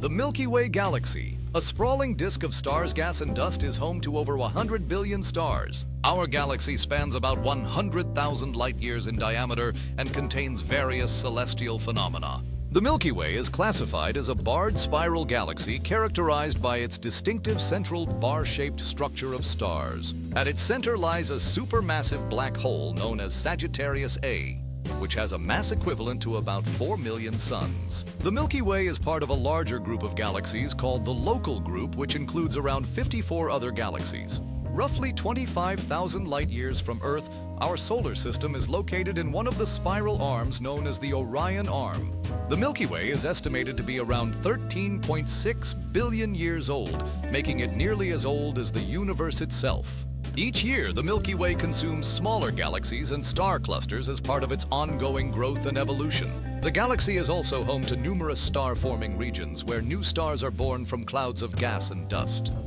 The Milky Way galaxy, a sprawling disk of stars, gas, and dust, is home to over 100 billion stars. Our galaxy spans about 100,000 light years in diameter and contains various celestial phenomena. The Milky Way is classified as a barred spiral galaxy characterized by its distinctive central bar-shaped structure of stars. At its center lies a supermassive black hole known as Sagittarius A, which has a mass equivalent to about 4 million suns. The Milky Way is part of a larger group of galaxies called the Local Group, which includes around 54 other galaxies. Roughly 25,000 light years from Earth, our solar system is located in one of the spiral arms known as the Orion Arm. The Milky Way is estimated to be around 13.6 billion years old, making it nearly as old as the universe itself. Each year, the Milky Way consumes smaller galaxies and star clusters as part of its ongoing growth and evolution. The galaxy is also home to numerous star-forming regions where new stars are born from clouds of gas and dust.